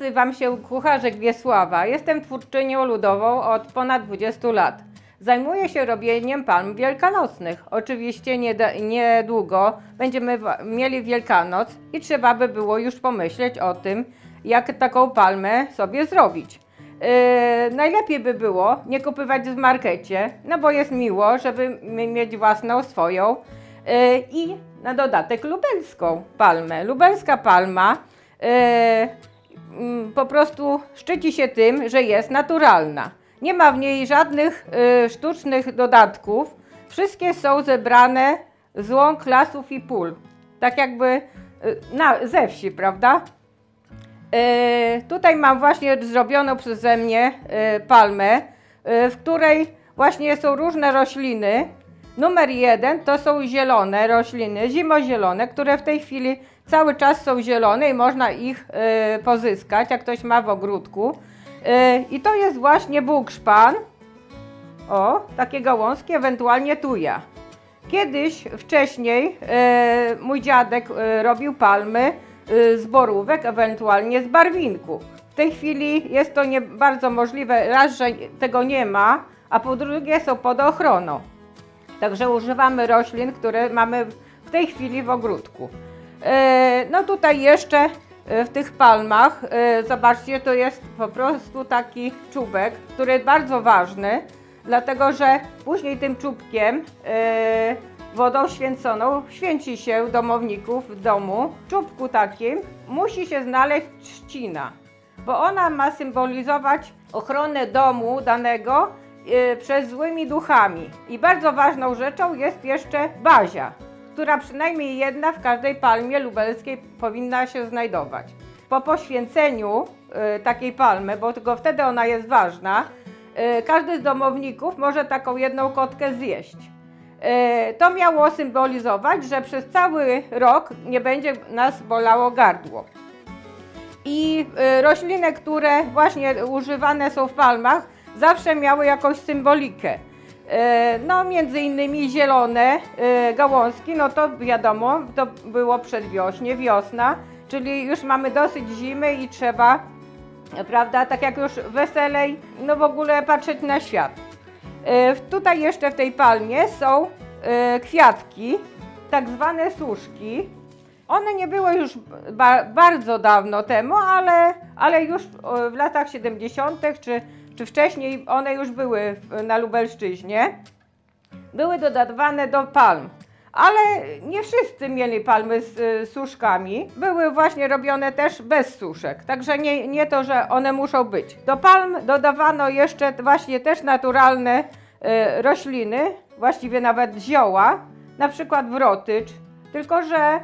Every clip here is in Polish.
Nazywam się Kucharzek Wiesława. Jestem twórczynią ludową od ponad 20 lat. Zajmuję się robieniem palm wielkanocnych. Oczywiście niedługo będziemy mieli Wielkanoc i trzeba by było już pomyśleć o tym, jak taką palmę sobie zrobić. Yy, najlepiej by było nie kupować w markecie, no bo jest miło, żeby mieć własną swoją yy, i na dodatek lubelską palmę. Lubelska palma yy, po prostu szczyci się tym, że jest naturalna. Nie ma w niej żadnych y, sztucznych dodatków. Wszystkie są zebrane z łąk, lasów i pól. Tak jakby y, na, ze wsi, prawda? Y, tutaj mam właśnie zrobioną przeze mnie y, palmę, w której właśnie są różne rośliny. Numer jeden to są zielone rośliny, zimozielone, które w tej chwili cały czas są zielone i można ich y, pozyskać, jak ktoś ma w ogródku. Y, I to jest właśnie bukszpan, o, takie gałązki, ewentualnie tuja. Kiedyś, wcześniej, e, mój dziadek robił palmy z borówek, ewentualnie z barwinku. W tej chwili jest to nie bardzo możliwe, raz, że tego nie ma, a po drugie są pod ochroną. Także używamy roślin, które mamy w tej chwili w ogródku. E, No tutaj jeszcze e, w tych palmach, e, zobaczcie, to jest po prostu taki czubek, który jest bardzo ważny, dlatego że później tym czubkiem wodą święconą święci się domowników w domu. W czubku takim musi się znaleźć trzcina, bo ona ma symbolizować ochronę domu danego przez złymi duchami. I bardzo ważną rzeczą jest jeszcze bazia, która przynajmniej jedna w każdej palmie lubelskiej powinna się znajdować. Po poświęceniu e, takiej palmy, bo tylko wtedy ona jest ważna, e, każdy z domowników może taką jedną kotkę zjeść. E, To miało symbolizować, że przez cały rok nie będzie nas bolało gardło. I y, rośliny, które właśnie używane są w palmach, zawsze miały jakąś symbolikę. E, No, między innymi zielone e, gałązki, no to wiadomo, to było przedwiośnie, wiosna, czyli już mamy dosyć zimy i trzeba, prawda, tak jak już weselej, no w ogóle patrzeć na świat. E, Tutaj jeszcze w tej palmie są kwiatki, tak zwane suszki. One nie były już ba bardzo dawno temu, ale, ale już w latach 70. czy, czy wcześniej one już były na Lubelszczyźnie. Były dodawane do palm. Ale nie wszyscy mieli palmy z e, suszkami. Były właśnie robione też bez suszek. Także nie, nie to, że one muszą być. Do palm dodawano jeszcze właśnie też naturalne e, rośliny, właściwie nawet zioła, na przykład wrotycz. Tylko, że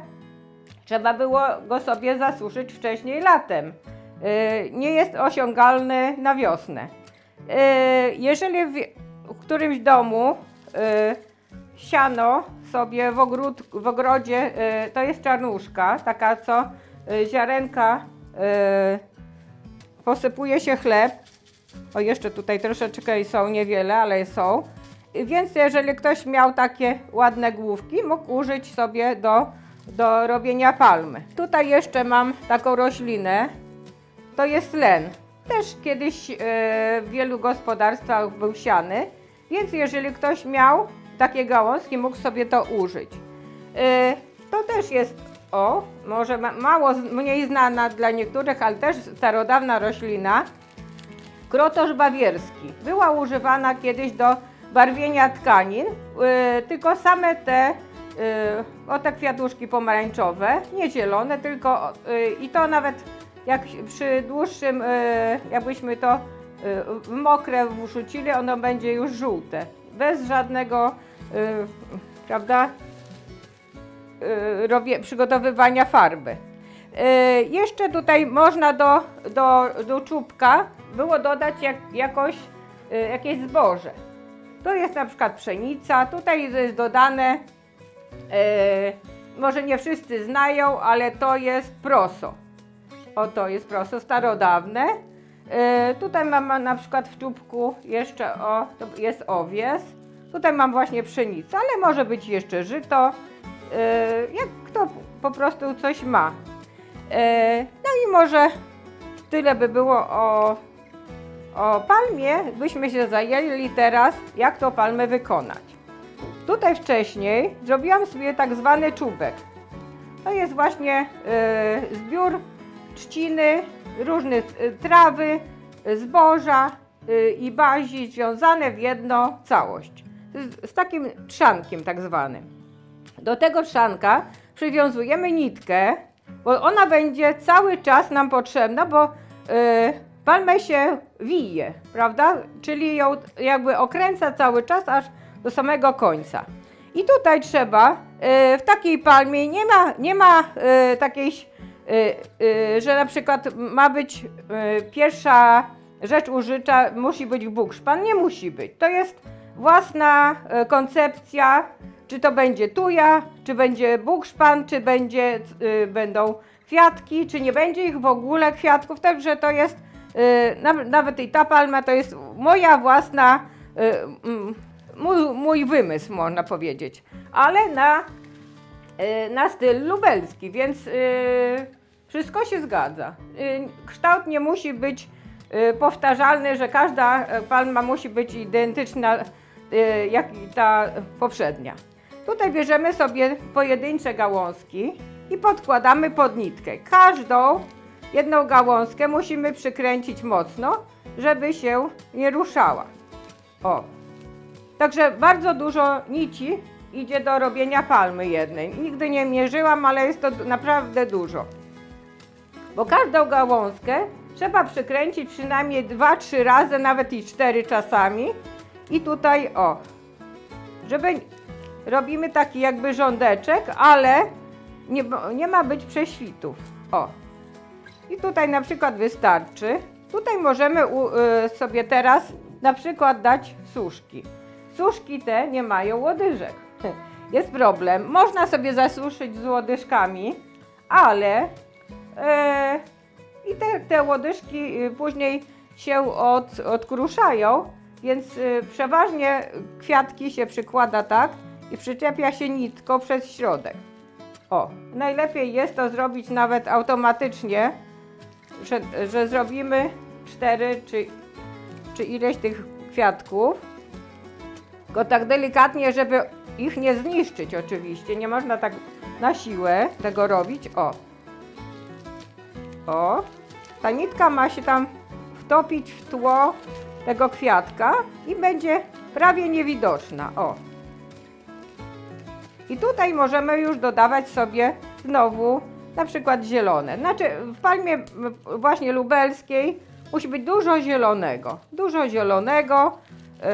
Trzeba było go sobie zasuszyć wcześniej latem. Yy, Nie jest osiągalny na wiosnę. Yy, Jeżeli w, którymś domu yy, siano sobie w, ogród, w ogrodzie, yy, to jest czarnuszka, taka co ziarenka posypuje się chleb. O, jeszcze tutaj troszeczkę są niewiele, ale są. Więc jeżeli ktoś miał takie ładne główki, mógł użyć sobie do, do robienia palmy. Tutaj jeszcze mam taką roślinę. To jest len. Też kiedyś e, w wielu gospodarstwach był siany, więc jeżeli ktoś miał takie gałązki, mógł sobie to użyć. E, to też jest, o, może ma, mało, mniej znana dla niektórych, ale też starodawna roślina. Krotosz bawierski. Była używana kiedyś do barwienia tkanin, yy, tylko same te, o te kwiatuszki pomarańczowe, nie zielone, tylko i to nawet jak przy dłuższym, yy, jakbyśmy to w mokre wrzucili, ono będzie już żółte. Bez żadnego, yy, prawda, przygotowywania farby. Jeszcze tutaj można do, do, do czubka było dodać jak, jakoś, jakieś zboże. To jest na przykład pszenica, tutaj jest dodane, może nie wszyscy znają, ale to jest proso. O, to jest proso starodawne. Tutaj mam na przykład w czubku jeszcze o, jest owies. Tutaj mam właśnie pszenicę, ale może być jeszcze żyto. Yy, jak kto po prostu coś ma. E, No i może tyle by było o, o palmie, byśmy się zajęli teraz, jak tą palmę wykonać. Tutaj wcześniej zrobiłam sobie tak zwany czubek. To jest właśnie y, zbiór trzciny, różnych y, trawy, y, zboża y, i bazi związane w jedną całość. Z, takim trzankiem tak zwanym. Do tego trzanka przywiązujemy nitkę, bo ona będzie cały czas nam potrzebna, bo palmę się wije, prawda? Czyli ją jakby okręca cały czas aż do samego końca. I tutaj trzeba, w takiej palmie nie ma, nie ma takiej, że na przykład ma być y, pierwsza rzecz użyta, musi być bukszpan. Nie musi być. To jest własna y, koncepcja, czy to będzie tuja, czy będzie bukszpan, czy będzie, y, będą kwiatki, czy nie będzie ich w ogóle kwiatków. Także to jest, y, naw- nawet i ta palma to jest moja własna, y, mój, mój wymysł, można powiedzieć. Ale na, y, na styl lubelski, więc y, wszystko się zgadza. Y, kształt nie musi być y, powtarzalny, że każda y, palma musi być identyczna jak ta poprzednia. Tutaj bierzemy sobie pojedyncze gałązki i podkładamy pod nitkę. Każdą jedną gałązkę musimy przykręcić mocno, żeby się nie ruszała. O. Także bardzo dużo nici idzie do robienia palmy jednej. Nigdy nie mierzyłam, ale jest to naprawdę dużo. Bo każdą gałązkę trzeba przykręcić przynajmniej 2-3 razy, nawet i 4 czasami. I tutaj o, żeby robimy taki jakby rządeczek, ale nie, nie ma być prześwitów. O. I tutaj na przykład wystarczy. Tutaj możemy u, y, sobie teraz na przykład dać suszki. Suszki te nie mają łodyżek. Jest problem. Można sobie zasuszyć z łodyżkami, ale i te, te łodyżki y, później się od, odkruszają, więc y, przeważnie kwiatki się przykłada tak i przyczepia się nitką przez środek. O, najlepiej jest to zrobić nawet automatycznie, że, że zrobimy cztery czy, czy ileś tych kwiatków, tylko tak delikatnie, żeby ich nie zniszczyć oczywiście. Nie można tak na siłę tego robić. O. O. Ta nitka ma się tam wtopić w tło tego kwiatka i będzie prawie niewidoczna. O. I tutaj możemy już dodawać sobie znowu na przykład zielone. Znaczy w palmie właśnie lubelskiej musi być dużo zielonego. Dużo zielonego, yy,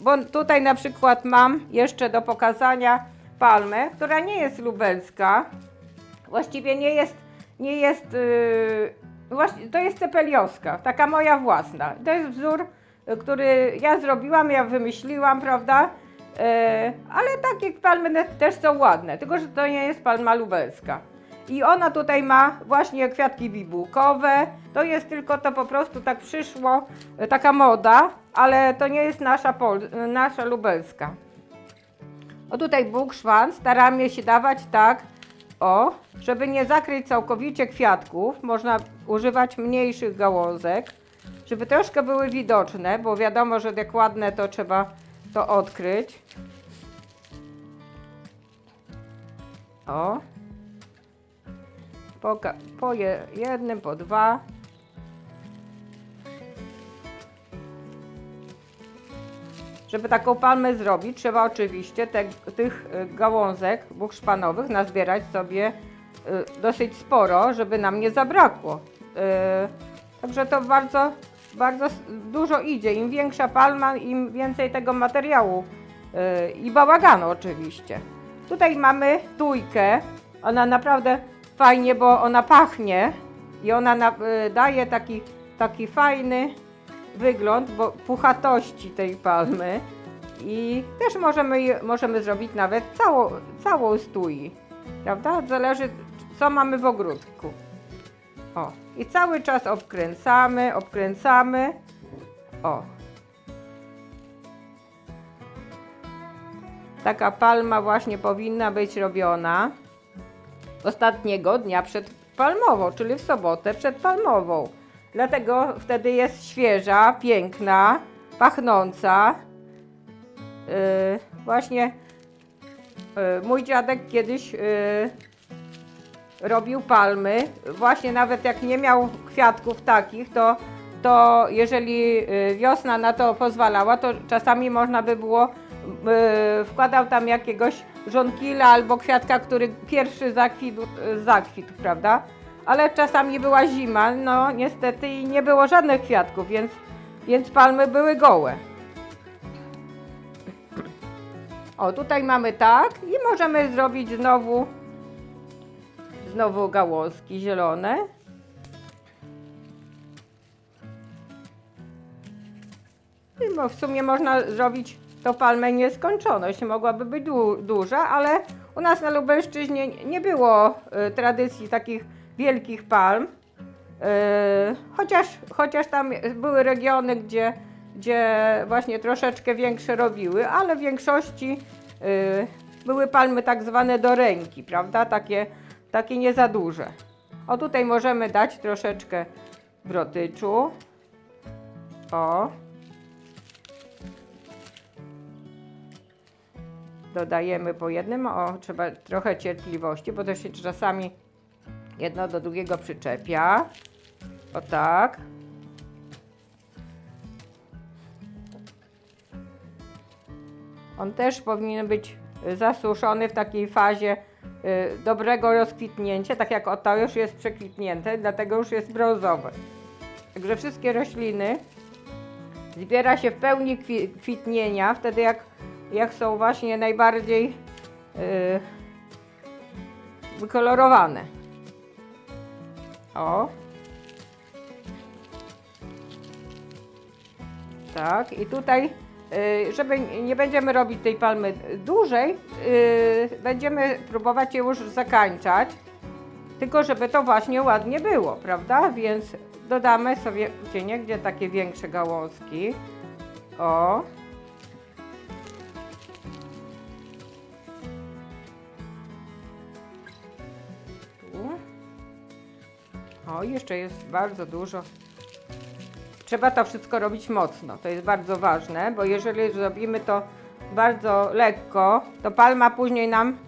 bo tutaj na przykład mam jeszcze do pokazania palmę, która nie jest lubelska. Właściwie nie jest, nie jest, yy, właśnie, to jest cepeliowska, taka moja własna. To jest wzór, y, który ja zrobiłam, ja wymyśliłam, prawda? E, ale takie palmy też są ładne, tylko że to nie jest palma lubelska. I ona tutaj ma właśnie kwiatki bibułkowe. To jest tylko to po prostu tak przyszło, e, taka moda, ale to nie jest nasza, pol, nasza lubelska. O tutaj bukszwan staramy się dawać tak, o, żeby nie zakryć całkowicie kwiatków. Można używać mniejszych gałązek, żeby troszkę były widoczne, bo wiadomo, że jak ładne to trzeba to odkryć. O. Po, po je, jednym, po dwa. Żeby taką palmę zrobić, trzeba oczywiście te, tych y, gałązek bukszpanowych nazbierać sobie y, dosyć sporo, żeby nam nie zabrakło. Y, Także to bardzo, bardzo dużo idzie. Im większa palma, im więcej tego materiału i bałaganu oczywiście. Tutaj mamy tujkę. Ona naprawdę fajnie, bo ona pachnie i ona na, daje taki, taki fajny wygląd, bo puchatości tej palmy. I też możemy, możemy zrobić nawet całą, całą stui. Prawda? Zależy, co mamy w ogródku. O, i cały czas obkręcamy, obkręcamy. O. Taka palma właśnie powinna być robiona ostatniego dnia przed palmową, czyli w sobotę przed palmową. Dlatego wtedy jest świeża, piękna, pachnąca. Yy, właśnie yy, mój dziadek kiedyś yy, robił palmy. Właśnie nawet jak nie miał kwiatków takich, to, to jeżeli yy, wiosna na to pozwalała, to czasami można by było yy, wkładał tam jakiegoś żonkila albo kwiatka, który pierwszy zakwitł, zakwitł, prawda? Ale czasami była zima, no niestety i nie było żadnych kwiatków, więc, więc palmy były gołe. O, tutaj mamy tak i możemy zrobić znowu znowu gałązki zielone. I w sumie można zrobić to palmę nieskończoność, mogłaby być du duża, ale u nas na Lubelszczyźnie nie było y, tradycji takich wielkich palm. Y, chociaż, chociaż tam były regiony, gdzie, gdzie właśnie troszeczkę większe robiły, ale w większości y, były palmy tak zwane do ręki, prawda? Takie, takie nie za duże. O tutaj możemy dać troszeczkę brotyczu. O. Dodajemy po jednym. O, trzeba trochę cierpliwości, bo to się czasami jedno do drugiego przyczepia. O tak. On też powinien być y, zasuszony w takiej fazie y, dobrego rozkwitnięcia, tak jak o to już jest przekwitnięte, dlatego już jest brązowe. Także wszystkie rośliny zbiera się w pełni kwi- kwitnienia, wtedy jak, jak są właśnie najbardziej y, wykolorowane. O. Tak, i tutaj, y, żeby nie będziemy robić tej palmy dłużej, y, będziemy próbować je już zakańczać, tylko żeby to właśnie ładnie było, prawda? Więc dodamy sobie cienie, gdzie takie większe gałązki. O. O, jeszcze jest bardzo dużo. Trzeba to wszystko robić mocno. To jest bardzo ważne, bo jeżeli zrobimy to bardzo lekko, to palma później nam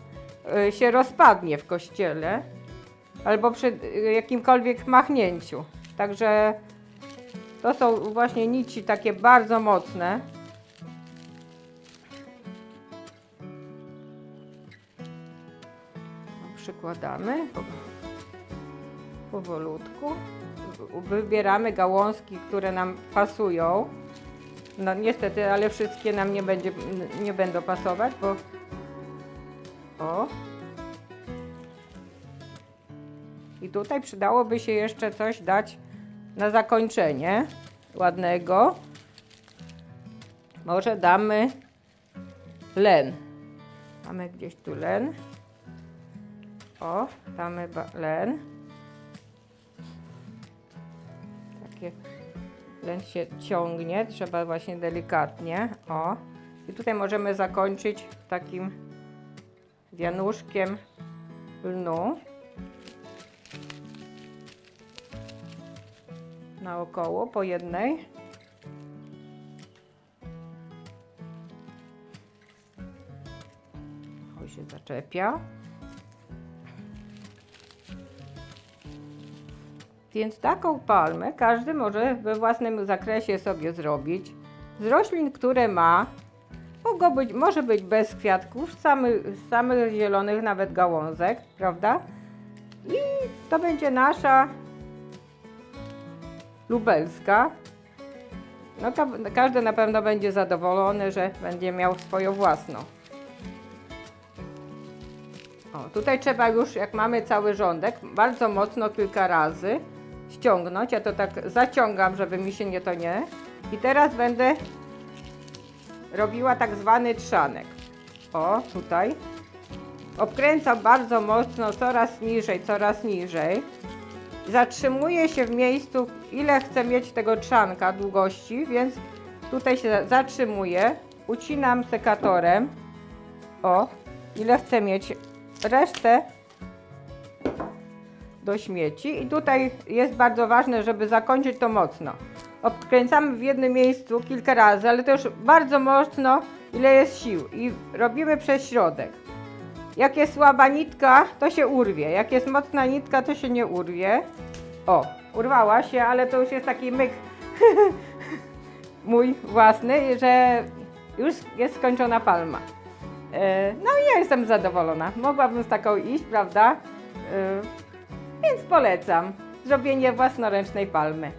y, się rozpadnie w kościele albo przy y, jakimkolwiek machnięciu. Także to są właśnie nici takie bardzo mocne. Przykładamy powolutku. Wybieramy gałązki, które nam pasują. No niestety, ale wszystkie nam nie, będzie, nie będą pasować, bo o. I tutaj przydałoby się jeszcze coś dać na zakończenie ładnego. Może damy len. Mamy gdzieś tu len. O, damy len. Len się ciągnie, trzeba właśnie delikatnie. O. I tutaj możemy zakończyć takim wianuszkiem lnu. Naokoło po jednej. O się zaczepia. Więc taką palmę każdy może we własnym zakresie sobie zrobić. Z roślin, które ma, mogą być, może być bez kwiatków, samych, samych zielonych nawet gałązek, prawda? I to będzie nasza lubelska. No to każdy na pewno będzie zadowolony, że będzie miał swoją własną. O, tutaj trzeba już, jak mamy cały rządek, bardzo mocno kilka razy ściągnąć. Ja to tak zaciągam, żeby mi się nie to nie. I teraz będę robiła tak zwany trzanek. O, tutaj. Obkręcam bardzo mocno, coraz niżej, coraz niżej. Zatrzymuję się w miejscu, ile chcę mieć tego trzanka długości, więc tutaj się zatrzymuję. Ucinam sekatorem. O, ile chcę mieć. Resztę do śmieci i tutaj jest bardzo ważne, żeby zakończyć to mocno. Odkręcamy w jednym miejscu kilka razy, ale to już bardzo mocno, ile jest sił i robimy przez środek. Jak jest słaba nitka, to się urwie. Jak jest mocna nitka, to się nie urwie. O, urwała się, ale to już jest taki myk mój własny, że już jest skończona palma. E, No i ja jestem zadowolona. Mogłabym z taką iść, prawda? Więc polecam zrobienie własnoręcznej palmy.